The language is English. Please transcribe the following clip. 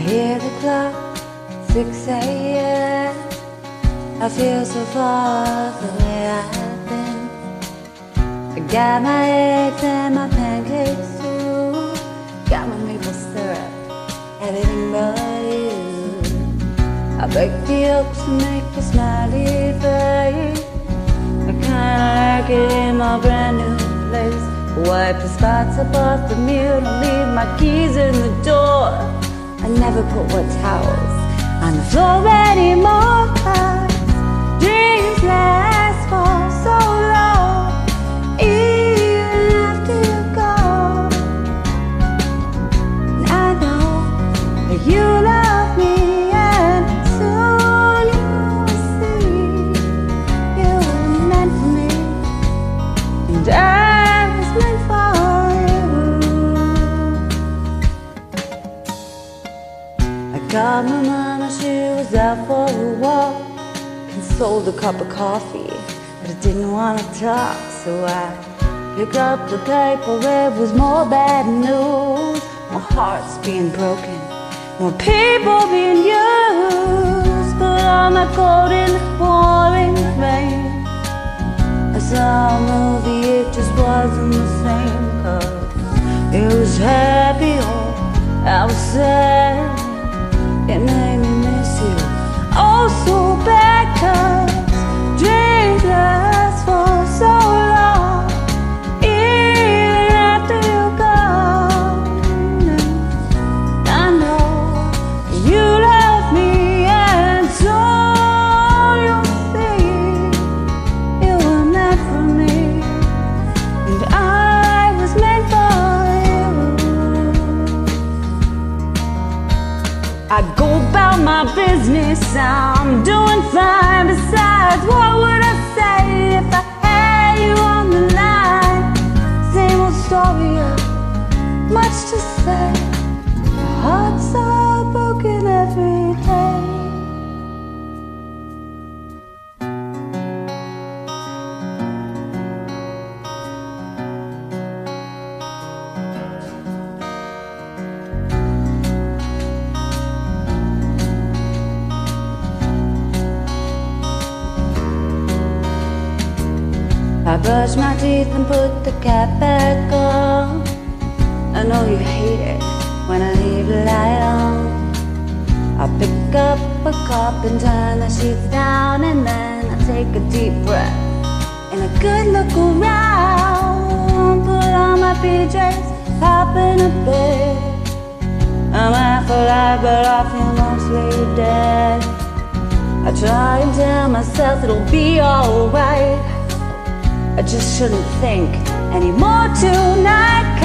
hear the clock, 6 a.m. I feel so far the way I've been. I got my eggs and my pancakes too. Got my maple syrup, everything but you. I break the yolks and make a smiley face. I kinda like it in my brand new place. Wipe the spots up off the mirror leave my keys in the door. Never put wet towels on the floor anymore. Dreams last for so long, even after you're gone. And I know that you love me, and soon you'll see you were meant for me, and I Called my mama, she was out for a walk And sold a cup of coffee, but I didn't want to talk So I picked up the paper, it was more bad news. More hearts being broken, more people being used But on my coat in the pouring rain I saw a movie, it just wasn't the same Cause it was happy or I was sad business, I'm doing fine. Besides, I brush my teeth and put the cap back on. I know you hate it when I leave the light on. I pick up a cup and turn the sheets down, and then I take a deep breath and a good look around. Put on my PJs, hop in a bed. I'm half alive, but I feel mostly dead. I try and tell myself it'll be alright. I just shouldn't think anymore tonight,